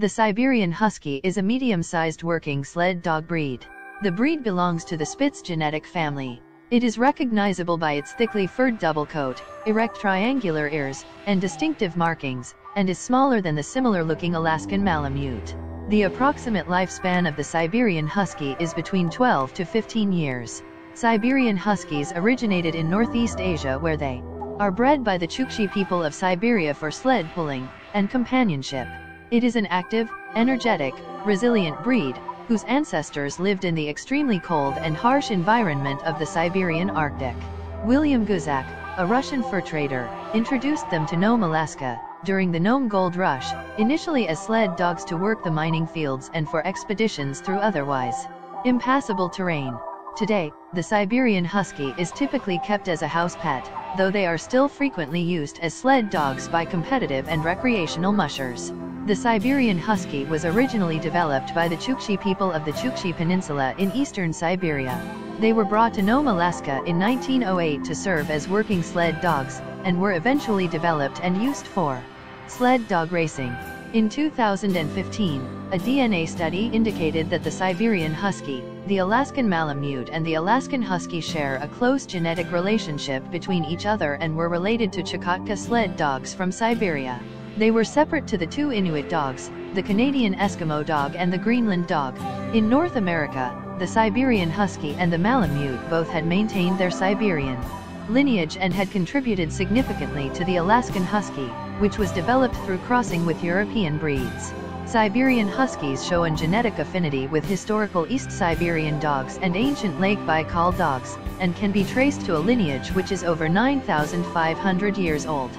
The Siberian Husky is a medium-sized working sled dog breed. The breed belongs to the Spitz genetic family. It is recognizable by its thickly furred double coat, erect triangular ears, and distinctive markings, and is smaller than the similar-looking Alaskan Malamute. The approximate lifespan of the Siberian Husky is between 12 to 15 years. Siberian Huskies originated in Northeast Asia where they are bred by the Chukchi people of Siberia for sled pulling and companionship. It is an active, energetic, resilient breed, whose ancestors lived in the extremely cold and harsh environment of the Siberian Arctic. William Goosak, a Russian fur trader, introduced them to Nome, Alaska, during the Nome Gold Rush, initially as sled dogs to work the mining fields and for expeditions through otherwise impassable terrain. Today, the Siberian Husky is typically kept as a house pet, though they are still frequently used as sled dogs by competitive and recreational mushers. The Siberian Husky was originally developed by the Chukchi people of the Chukchi Peninsula in eastern Siberia. They were brought to Nome, Alaska in 1908 to serve as working sled dogs, and were eventually developed and used for sled dog racing. In 2015, a DNA study indicated that the Siberian Husky, the Alaskan Malamute and the Alaskan Husky share a close genetic relationship between each other and were related to Chukotka sled dogs from Siberia. They were separate to the two Inuit dogs, the Canadian Eskimo dog and the Greenland dog. In North America, the Siberian Husky and the Malamute both had maintained their Siberian lineage and had contributed significantly to the Alaskan Husky, which was developed through crossing with European breeds. Siberian Huskies show a genetic affinity with historical East Siberian dogs and ancient Lake Baikal dogs, and can be traced to a lineage which is over 9,500 years old.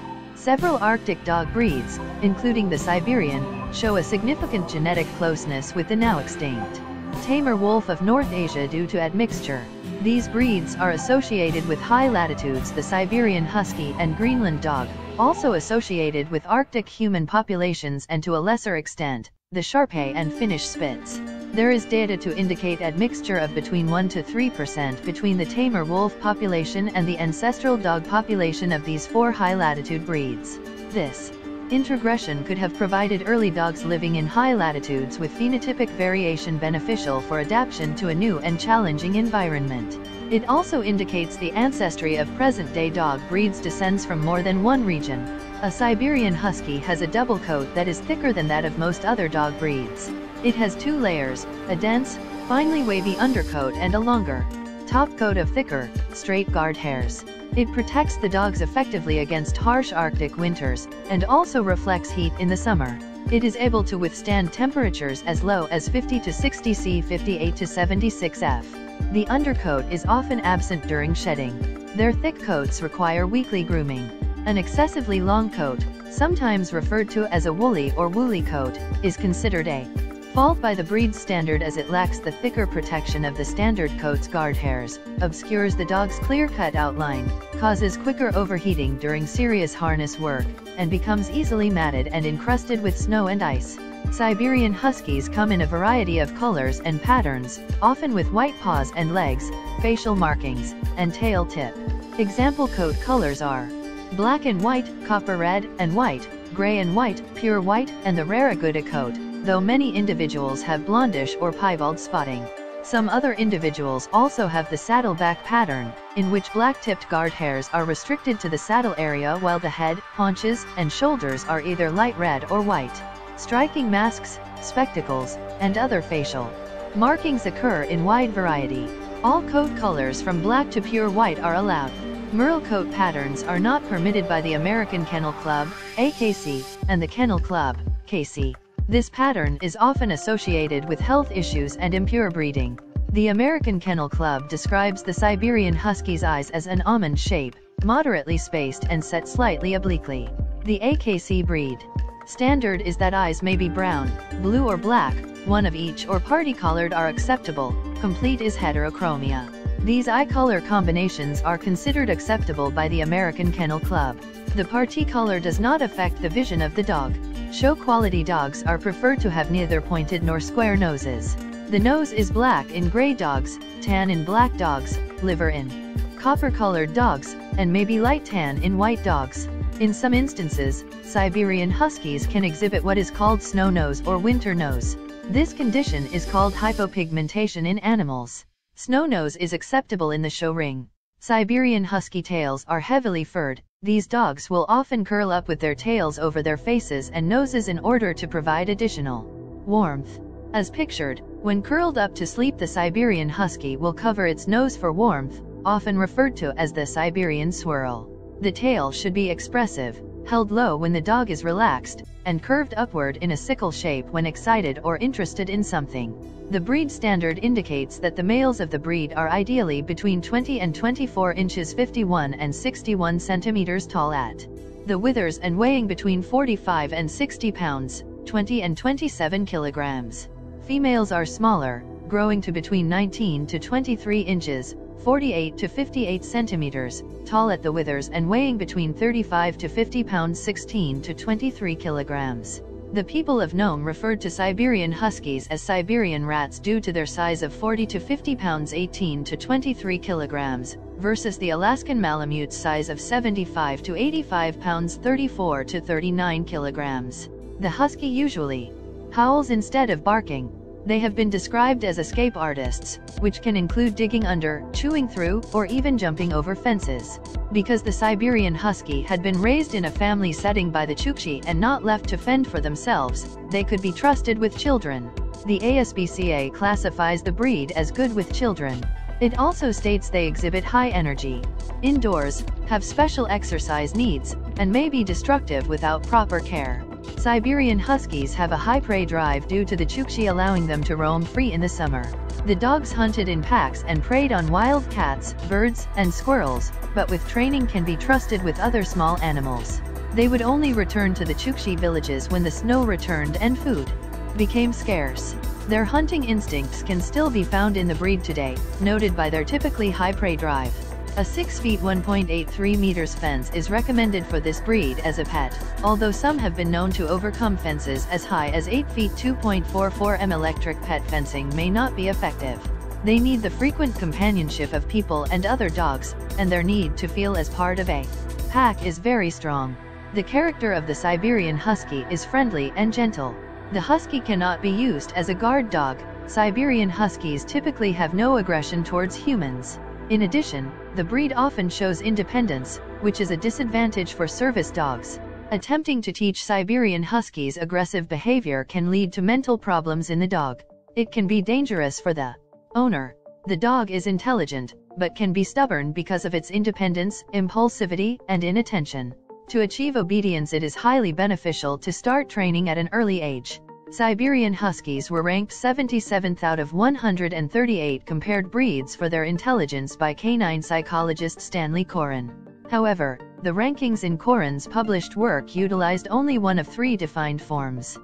Several Arctic dog breeds, including the Siberian, show a significant genetic closeness with the now extinct Taymyr wolf of North Asia due to admixture. These breeds are associated with high latitudes the Siberian Husky and Greenland dog, also associated with Arctic human populations and to a lesser extent, the Shar-Pei and Finnish Spitz. There is data to indicate admixture of between 1 to 3% between the Taymyr wolf population and the ancestral dog population of these four high-latitude breeds. This introgression could have provided early dogs living in high latitudes with phenotypic variation beneficial for adaptation to a new and challenging environment. It also indicates the ancestry of present-day dog breeds descends from more than one region. A Siberian Husky has a double coat that is thicker than that of most other dog breeds. It has two layers, a dense, finely wavy undercoat and a longer, top coat of thicker, straight guard hairs. It protects the dogs effectively against harsh Arctic winters, and also reflects heat in the summer. It is able to withstand temperatures as low as 50 to 60 C 58 to 76 F. The undercoat is often absent during shedding. Their thick coats require weekly grooming. An excessively long coat, sometimes referred to as a woolly or woolly coat, is considered a fault by the breed standard as it lacks the thicker protection of the standard coat's guard hairs, obscures the dog's clear-cut outline, causes quicker overheating during serious harness work, and becomes easily matted and encrusted with snow and ice. Siberian Huskies come in a variety of colors and patterns, often with white paws and legs, facial markings, and tail tip. Example coat colors are black and white, copper red and white, gray and white, pure white, and the rare Agouti coat, though many individuals have blondish or piebald spotting. Some other individuals also have the saddleback pattern, in which black-tipped guard hairs are restricted to the saddle area while the head, haunches, and shoulders are either light red or white. Striking masks, spectacles, and other facial markings occur in wide variety. All coat colors from black to pure white are allowed. Merle coat patterns are not permitted by the American Kennel Club, AKC, and the Kennel Club, KC. This pattern is often associated with health issues and impure breeding. The American Kennel Club describes the Siberian Husky's eyes as an almond shape, moderately spaced and set slightly obliquely. The AKC breed Standard is that eyes may be brown, blue or black, one of each or parti-colored are acceptable, complete is heterochromia. These eye color combinations are considered acceptable by the American Kennel Club. The parti-color does not affect the vision of the dog. Show quality dogs are preferred to have neither pointed nor square noses. The nose is black in gray dogs, tan in black dogs, liver in copper-colored dogs, and maybe light tan in white dogs. In some instances, Siberian Huskies can exhibit what is called snow nose or winter nose. This condition is called hypopigmentation in animals. Snow nose is acceptable in the show ring. Siberian Husky tails are heavily furred. These dogs will often curl up with their tails over their faces and noses in order to provide additional warmth. As pictured, when curled up to sleep the Siberian Husky will cover its nose for warmth, often referred to as the Siberian swirl. The tail should be expressive, held low when the dog is relaxed, and curved upward in a sickle shape when excited or interested in something. The breed standard indicates that the males of the breed are ideally between 20 and 24 inches 51 and 61 centimeters tall at the withers and weighing between 45 and 60 pounds, 20 and 27 kilograms. Females are smaller, growing to between 19 to 23 inches, 48 to 58 centimeters, tall at the withers and weighing between 35 to 50 pounds 16 to 23 kilograms. The people of Nome referred to Siberian Huskies as Siberian rats due to their size of 40 to 50 pounds 18 to 23 kilograms, versus the Alaskan Malamutes size of 75 to 85 pounds 34 to 39 kilograms. The husky usually howls instead of barking, they have been described as escape artists, which can include digging under, chewing through, or even jumping over fences. Because the Siberian Husky had been raised in a family setting by the Chukchi and not left to fend for themselves, they could be trusted with children. The ASPCA classifies the breed as good with children. It also states they exhibit high energy, indoors, have special exercise needs, and may be destructive without proper care. Siberian Huskies have a high prey drive due to the Chukchi allowing them to roam free in the summer. The dogs hunted in packs and preyed on wild cats, birds, and squirrels, but with training can be trusted with other small animals. They would only return to the Chukchi villages when the snow returned and food became scarce. Their hunting instincts can still be found in the breed today, noted by their typically high prey drive. A 6 feet 1.83 meters fence is recommended for this breed as a pet, although some have been known to overcome fences as high as 8 feet 2.44 m. Electric pet fencing may not be effective. They need the frequent companionship of people and other dogs, and their need to feel as part of a pack is very strong. The character of the Siberian Husky is friendly and gentle. The Husky cannot be used as a guard dog. Siberian Huskies typically have no aggression towards humans. In addition, the breed often shows independence, which is a disadvantage for service dogs. Attempting to teach Siberian Huskies aggressive behavior can lead to mental problems in the dog. It can be dangerous for the owner. The dog is intelligent, but can be stubborn because of its independence, impulsivity, and inattention. To achieve obedience it is highly beneficial to start training at an early age. Siberian Huskies were ranked 77th out of 138 compared breeds for their intelligence by canine psychologist Stanley Coren. However, the rankings in Coren's published work utilized only one of three defined forms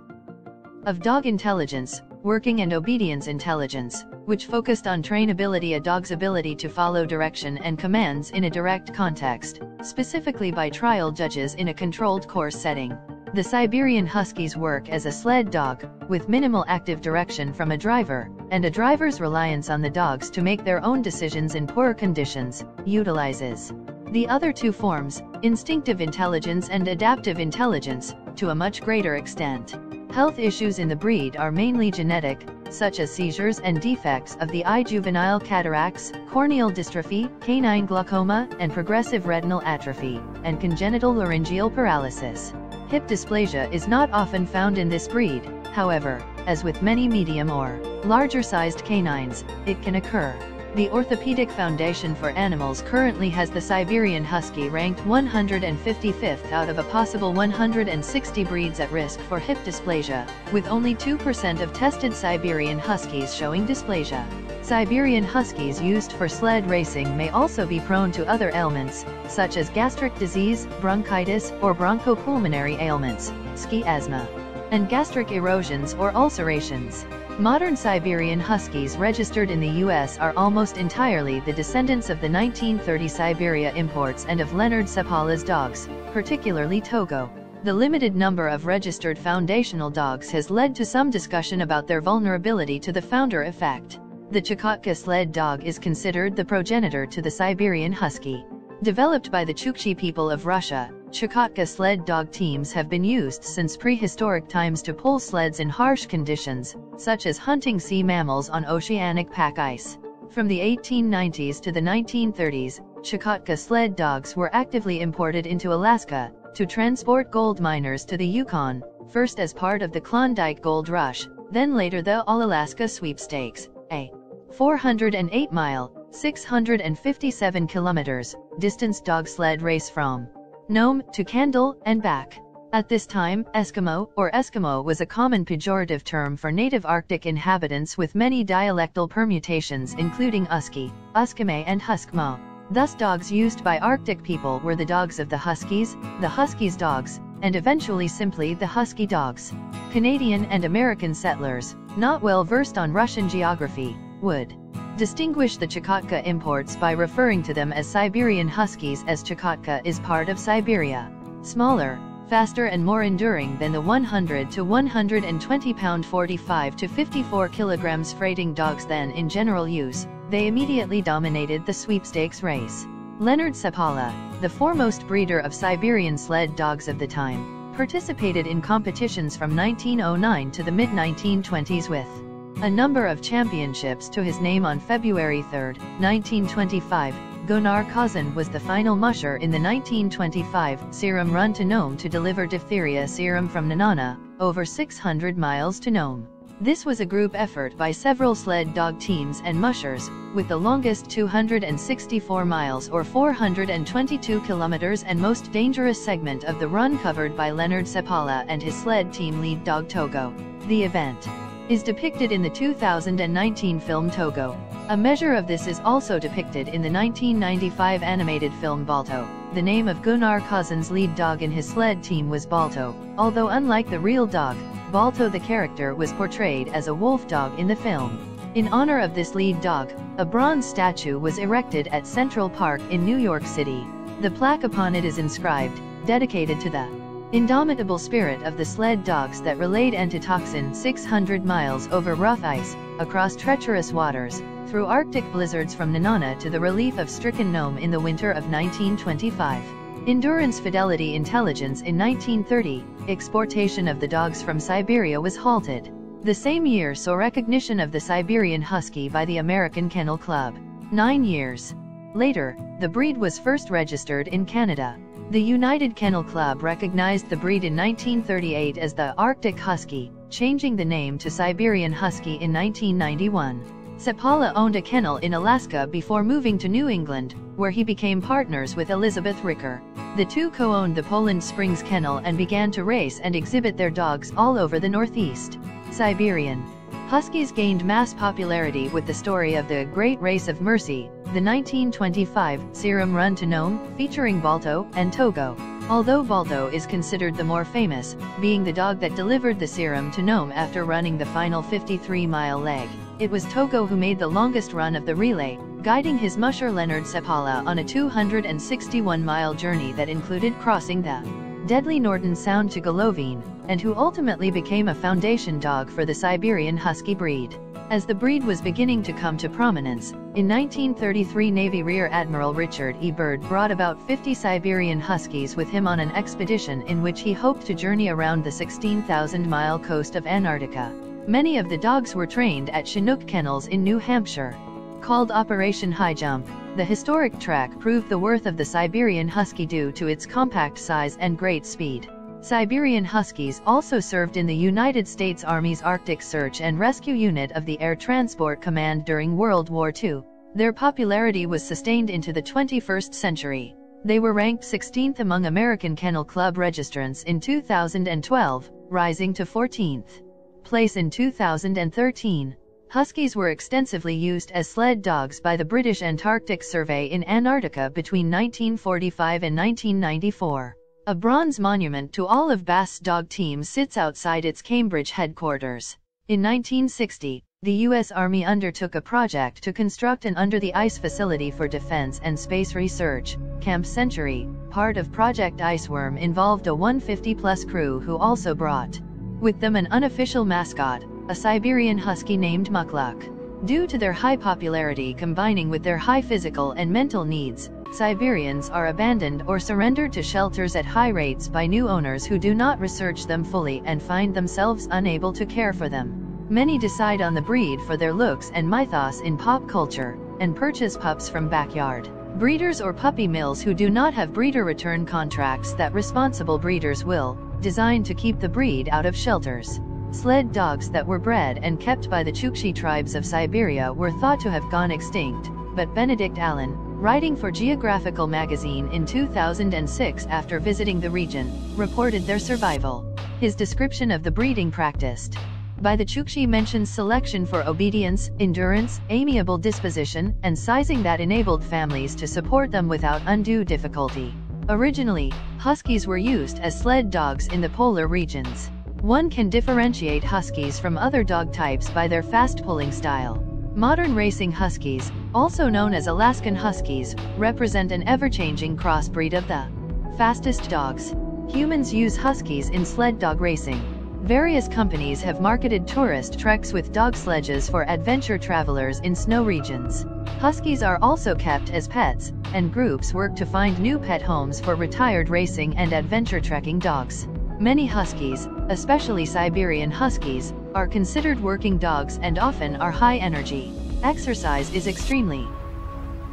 of dog intelligence, working and obedience intelligence, which focused on trainability a dog's ability to follow direction and commands in a direct context, specifically by trial judges in a controlled course setting. The Siberian Huskies work as a sled dog, with minimal active direction from a driver, and a driver's reliance on the dogs to make their own decisions in poor conditions, utilizes the other two forms, instinctive intelligence and adaptive intelligence, to a much greater extent. Health issues in the breed are mainly genetic, such as seizures and defects of the eye juvenile cataracts, corneal dystrophy, canine glaucoma, and progressive retinal atrophy, and congenital laryngeal paralysis. Hip dysplasia is not often found in this breed, however, as with many medium or larger-sized canines, it can occur. The Orthopedic Foundation for Animals currently has the Siberian Husky ranked 155th out of a possible 160 breeds at risk for hip dysplasia, with only 2% of tested Siberian Huskies showing dysplasia. Siberian Huskies used for sled racing may also be prone to other ailments, such as gastric disease, bronchitis, or bronchopulmonary ailments, ski asthma, and gastric erosions or ulcerations. Modern Siberian Huskies registered in the U.S. are almost entirely the descendants of the 1930 Siberia imports and of Leonard Seppala's dogs, particularly Togo. The limited number of registered foundational dogs has led to some discussion about their vulnerability to the founder effect. The Chukotka sled dog is considered the progenitor to the Siberian Husky. Developed by the Chukchi people of Russia, Chukotka sled dog teams have been used since prehistoric times to pull sleds in harsh conditions, such as hunting sea mammals on oceanic pack ice. From the 1890s to the 1930s, Chukotka sled dogs were actively imported into Alaska to transport gold miners to the Yukon, first as part of the Klondike Gold Rush, then later the All-Alaska Sweepstakes, a 408-mile, 657 kilometers, distance dog sled race from Nome to Candle and back. At this time, Eskimo, or Eskimo was a common pejorative term for native Arctic inhabitants with many dialectal permutations including Usky, Uskime and Huskmo. Thus dogs used by Arctic people were the dogs of the Huskies, the Huskies dogs, and eventually simply the Husky dogs. Canadian and American settlers, not well versed on Russian geography, would distinguish the Chukotka imports by referring to them as Siberian Huskies as Chukotka is part of Siberia. Smaller, faster and more enduring than the 100 to 120 pound 45 to 54 kilograms freighting dogs then in general use, they immediately dominated the sweepstakes race. Leonard Seppala, the foremost breeder of Siberian sled dogs of the time, participated in competitions from 1909 to the mid-1920s with a number of championships to his name on February 3, 1925, Gunnar Kaasen was the final musher in the 1925 serum run to Nome to deliver diphtheria serum from Nenana, over 600 miles to Nome. This was a group effort by several sled dog teams and mushers, with the longest 264 miles or 422 kilometers and most dangerous segment of the run covered by Leonard Seppala and his sled team lead dog Togo. The event is depicted in the 2019 film Togo. A measure of this is also depicted in the 1995 animated film Balto. The name of Gunnar Kaasen's lead dog in his sled team was Balto, although unlike the real dog, Balto the character was portrayed as a wolf dog in the film. In honor of this lead dog, a bronze statue was erected at Central Park in New York City. The plaque upon it is inscribed, dedicated to the indomitable spirit of the sled dogs that relayed antitoxin 600 miles over rough ice, across treacherous waters, through Arctic blizzards from Nenana to the relief of stricken Nome in the winter of 1925. Endurance Fidelity Intelligence in 1930, exportation of the dogs from Siberia was halted. The same year saw recognition of the Siberian Husky by the American Kennel Club. Nine years later, the breed was first registered in Canada. The United Kennel Club recognized the breed in 1938 as the Arctic Husky, changing the name to Siberian Husky in 1991. Seppala owned a kennel in Alaska before moving to New England, where he became partners with Elizabeth Ricker. The two co-owned the Poland Springs Kennel and began to race and exhibit their dogs all over the Northeast. Siberian Huskies gained mass popularity with the story of the Great Race of Mercy, the 1925 Serum Run to Nome, featuring Balto and Togo. Although Balto is considered the more famous, being the dog that delivered the serum to Nome after running the final 53-mile leg, it was Togo who made the longest run of the relay, guiding his musher Leonard Seppala on a 261-mile journey that included crossing the deadly Norton Sound to Golovin, and who ultimately became a foundation dog for the Siberian Husky breed. As the breed was beginning to come to prominence, in 1933 Navy Rear Admiral Richard E. Byrd brought about 50 Siberian Huskies with him on an expedition in which he hoped to journey around the 16,000-mile coast of Antarctica. Many of the dogs were trained at Chinook Kennels in New Hampshire. Called Operation High Jump, the historic track proved the worth of the Siberian Husky due to its compact size and great speed. Siberian Huskies also served in the United States Army's Arctic Search and Rescue Unit of the Air Transport Command during World War II. Their popularity was sustained into the 21st century. They were ranked 16th among American Kennel Club registrants in 2012, rising to 14th place in 2013. Huskies were extensively used as sled dogs by the British Antarctic Survey in Antarctica between 1945 and 1994. A bronze monument to all of BAS' dog team sits outside its Cambridge headquarters. In 1960, the U.S. Army undertook a project to construct an under-the-ice facility for defense and space research. Camp Century, part of Project Iceworm involved a 150-plus crew who also brought with them an unofficial mascot, a Siberian husky named Mukluk. Due to their high popularity combining with their high physical and mental needs, Siberians are abandoned or surrendered to shelters at high rates by new owners who do not research them fully and find themselves unable to care for them. Many decide on the breed for their looks and mythos in pop culture, and purchase pups from backyard. Breeders or puppy mills who do not have breeder return contracts that responsible breeders will, designed to keep the breed out of shelters. Sled dogs that were bred and kept by the Chukchi tribes of Siberia were thought to have gone extinct, but Benedict Allen, writing for Geographical magazine in 2006 after visiting the region, reported their survival. His description of the breeding practiced by the Chukchi mentions selection for obedience, endurance, amiable disposition, and sizing that enabled families to support them without undue difficulty. Originally, huskies were used as sled dogs in the polar regions. One can differentiate huskies from other dog types by their fast-pulling style. Modern racing huskies, also known as Alaskan huskies, represent an ever-changing crossbreed of the fastest dogs. Humans use huskies in sled dog racing. Various companies have marketed tourist treks with dog sledges for adventure travelers in snow regions. Huskies are also kept as pets, and groups work to find new pet homes for retired racing and adventure trekking dogs. Many huskies, especially Siberian huskies, are considered working dogs and often are high energy. Exercise is extremely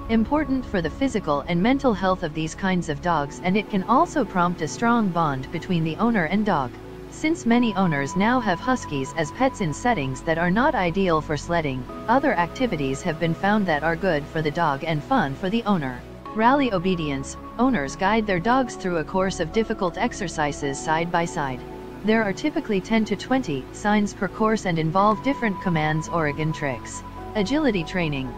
important for the physical and mental health of these kinds of dogs and it can also prompt a strong bond between the owner and dog. Since many owners now have huskies as pets in settings that are not ideal for sledding, other activities have been found that are good for the dog and fun for the owner. Rally obedience, owners guide their dogs through a course of difficult exercises side by side. There are typically 10 to 20 signs per course and involve different commands Oregon tricks. Agility training,